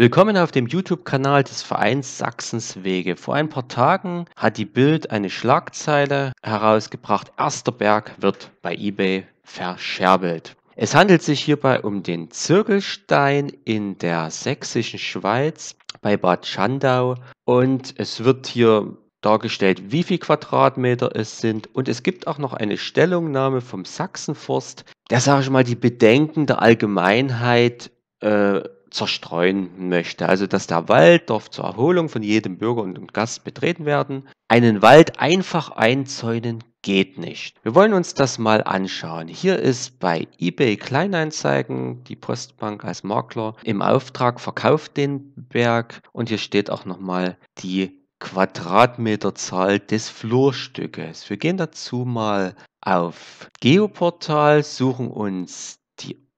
Willkommen auf dem YouTube-Kanal des Vereins Sachsens Wege. Vor ein paar Tagen hat die Bild eine Schlagzeile herausgebracht. Erster Berg wird bei eBay verscherbelt. Es handelt sich hierbei um den Zirkelstein in der sächsischen Schweiz bei Bad Schandau und es wird hier dargestellt, wie viel Quadratmeter es sind und es gibt auch noch eine Stellungnahme vom Sachsenforst, der, sage ich mal, die Bedenken der Allgemeinheit äh, zerstreuen möchte. Also, dass der Wald darf zur Erholung von jedem Bürger und Gast betreten werden. Einen Wald einfach einzäunen geht nicht. Wir wollen uns das mal anschauen. Hier ist bei eBay Kleinanzeigen die Postbank als Makler im Auftrag verkauft den Berg und hier steht auch nochmal die Quadratmeterzahl des Flurstückes. Wir gehen dazu mal auf Geoportal, suchen uns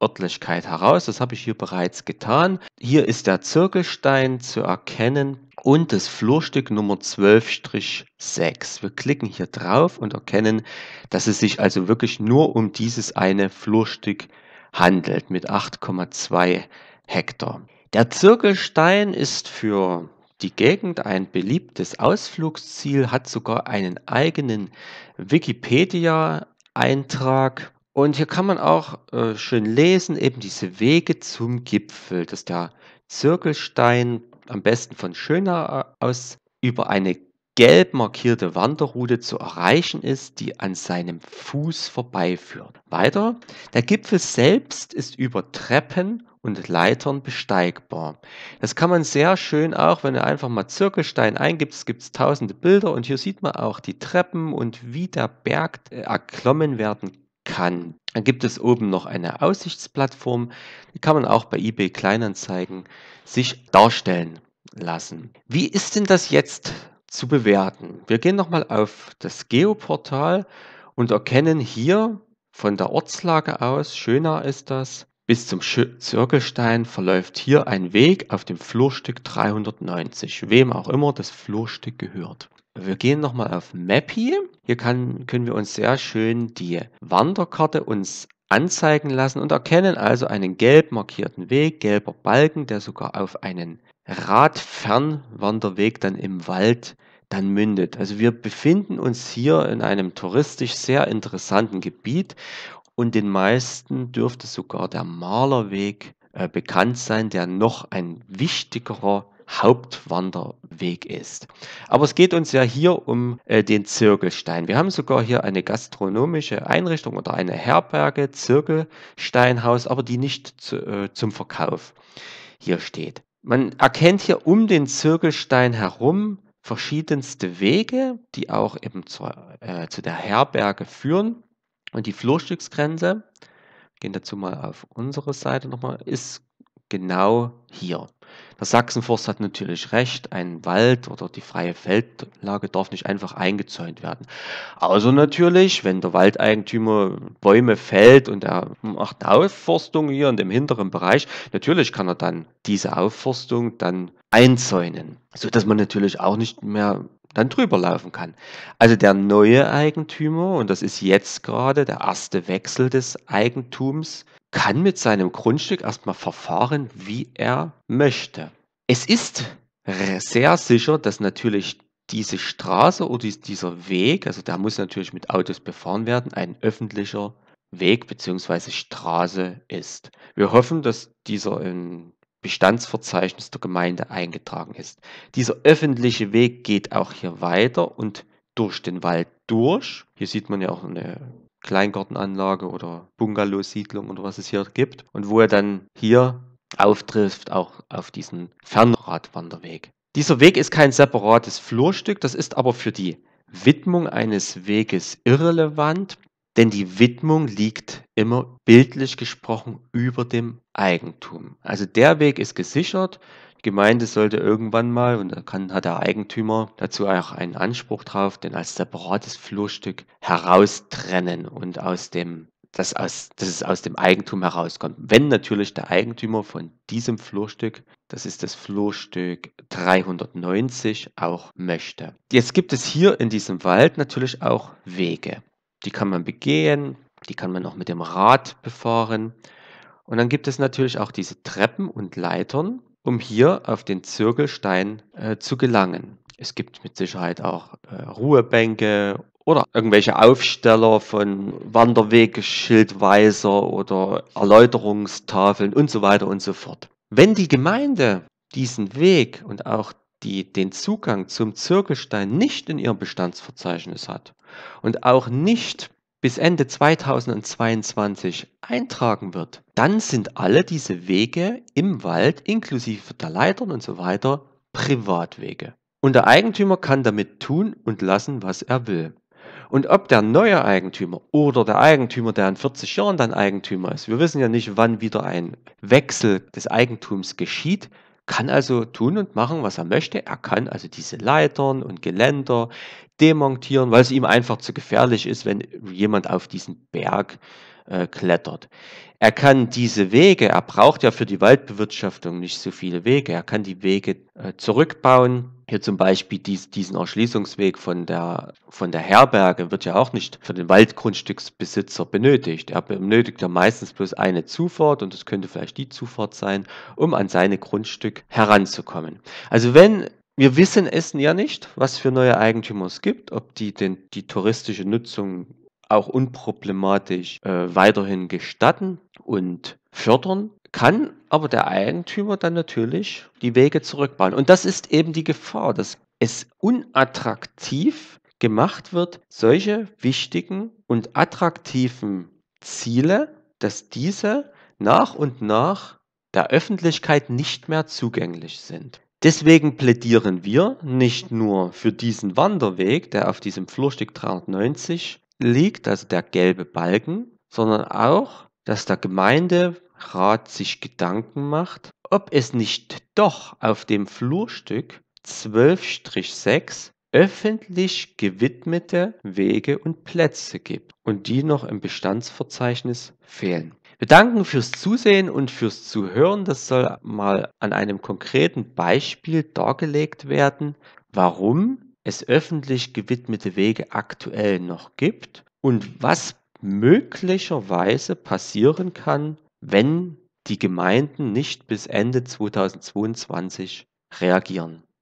Örtlichkeit heraus. Das habe ich hier bereits getan. Hier ist der Zirkelstein zu erkennen und das Flurstück Nummer 12-6. Wir klicken hier drauf und erkennen, dass es sich also wirklich nur um dieses eine Flurstück handelt mit 8,2 Hektar. Der Zirkelstein ist für die Gegend ein beliebtes Ausflugsziel, hat sogar einen eigenen Wikipedia-Eintrag und hier kann man auch äh, schön lesen, eben diese Wege zum Gipfel, dass der Zirkelstein am besten von Schönau aus über eine gelb markierte Wanderroute zu erreichen ist, die an seinem Fuß vorbeiführt. Weiter, der Gipfel selbst ist über Treppen und Leitern besteigbar. Das kann man sehr schön auch, wenn ihr einfach mal Zirkelstein eingibt, gibt es tausende Bilder und hier sieht man auch die Treppen und wie der Berg äh, erklommen werden kann. Dann gibt es oben noch eine Aussichtsplattform, die kann man auch bei eBay Kleinanzeigen sich darstellen lassen. Wie ist denn das jetzt zu bewerten? Wir gehen nochmal auf das Geoportal und erkennen hier von der Ortslage aus, schöner ist das, bis zum Zirkelstein verläuft hier ein Weg auf dem Flurstück 390, wem auch immer das Flurstück gehört. Wir gehen nochmal auf Mappy. Hier kann, können wir uns sehr schön die Wanderkarte uns anzeigen lassen und erkennen also einen gelb markierten Weg, gelber Balken, der sogar auf einen Radfernwanderweg dann im Wald dann mündet. Also wir befinden uns hier in einem touristisch sehr interessanten Gebiet und den meisten dürfte sogar der Malerweg äh, bekannt sein, der noch ein wichtigerer Hauptwanderweg ist. Aber es geht uns ja hier um äh, den Zirkelstein. Wir haben sogar hier eine gastronomische Einrichtung oder eine Herberge, Zirkelsteinhaus, aber die nicht zu, äh, zum Verkauf hier steht. Man erkennt hier um den Zirkelstein herum verschiedenste Wege, die auch eben zur, äh, zu der Herberge führen. Und die Flurstücksgrenze, gehen dazu mal auf unsere Seite nochmal, ist genau hier. Der Sachsenforst hat natürlich recht, ein Wald oder die freie Feldlage darf nicht einfach eingezäunt werden. Außer natürlich, wenn der Waldeigentümer Bäume fällt und er macht Aufforstung hier in dem hinteren Bereich, natürlich kann er dann diese Aufforstung dann einzäunen, sodass man natürlich auch nicht mehr dann drüber laufen kann. Also der neue Eigentümer, und das ist jetzt gerade der erste Wechsel des Eigentums, kann mit seinem Grundstück erstmal verfahren, wie er möchte. Es ist sehr sicher, dass natürlich diese Straße oder dieser Weg, also der muss natürlich mit Autos befahren werden, ein öffentlicher Weg bzw. Straße ist. Wir hoffen, dass dieser in Bestandsverzeichnis der Gemeinde eingetragen ist. Dieser öffentliche Weg geht auch hier weiter und durch den Wald durch. Hier sieht man ja auch eine Kleingartenanlage oder Bungalow-Siedlung oder was es hier gibt. Und wo er dann hier auftrifft, auch auf diesen Fernradwanderweg. Dieser Weg ist kein separates Flurstück, das ist aber für die Widmung eines Weges irrelevant, denn die Widmung liegt immer bildlich gesprochen über dem Eigentum. Also der Weg ist gesichert. Gemeinde sollte irgendwann mal, und da kann, hat der Eigentümer dazu auch einen Anspruch drauf, den als separates Flurstück heraustrennen und aus dem, das aus, dass es aus dem Eigentum herauskommt. Wenn natürlich der Eigentümer von diesem Flurstück, das ist das Flurstück 390, auch möchte. Jetzt gibt es hier in diesem Wald natürlich auch Wege. Die kann man begehen, die kann man auch mit dem Rad befahren. Und dann gibt es natürlich auch diese Treppen und Leitern, um hier auf den Zirkelstein äh, zu gelangen. Es gibt mit Sicherheit auch äh, Ruhebänke oder irgendwelche Aufsteller von Wanderwegeschildweiser oder Erläuterungstafeln und so weiter und so fort. Wenn die Gemeinde diesen Weg und auch die den Zugang zum Zirkelstein nicht in ihrem Bestandsverzeichnis hat und auch nicht bis Ende 2022 eintragen wird, dann sind alle diese Wege im Wald inklusive der Leitern und so weiter Privatwege. Und der Eigentümer kann damit tun und lassen, was er will. Und ob der neue Eigentümer oder der Eigentümer, der in 40 Jahren dann Eigentümer ist, wir wissen ja nicht, wann wieder ein Wechsel des Eigentums geschieht, kann also tun und machen, was er möchte. Er kann also diese Leitern und Geländer demontieren, weil es ihm einfach zu gefährlich ist, wenn jemand auf diesen Berg äh, klettert. Er kann diese Wege, er braucht ja für die Waldbewirtschaftung nicht so viele Wege, er kann die Wege äh, zurückbauen. Hier zum Beispiel dies, diesen Erschließungsweg von der, von der Herberge wird ja auch nicht für den Waldgrundstücksbesitzer benötigt. Er benötigt ja meistens bloß eine Zufahrt und das könnte vielleicht die Zufahrt sein, um an seine Grundstück heranzukommen. Also wenn wir wissen es ja nicht, was für neue Eigentümer es gibt, ob die denn die touristische Nutzung auch unproblematisch äh, weiterhin gestatten und fördern, kann aber der Eigentümer dann natürlich die Wege zurückbauen. Und das ist eben die Gefahr, dass es unattraktiv gemacht wird, solche wichtigen und attraktiven Ziele, dass diese nach und nach der Öffentlichkeit nicht mehr zugänglich sind. Deswegen plädieren wir nicht nur für diesen Wanderweg, der auf diesem Flurstück 390 liegt, also der gelbe Balken, sondern auch, dass der Gemeinderat sich Gedanken macht, ob es nicht doch auf dem Flurstück 12-6 öffentlich gewidmete Wege und Plätze gibt und die noch im Bestandsverzeichnis fehlen. Wir danken fürs Zusehen und fürs Zuhören. Das soll mal an einem konkreten Beispiel dargelegt werden, warum es öffentlich gewidmete Wege aktuell noch gibt und was möglicherweise passieren kann, wenn die Gemeinden nicht bis Ende 2022 reagieren.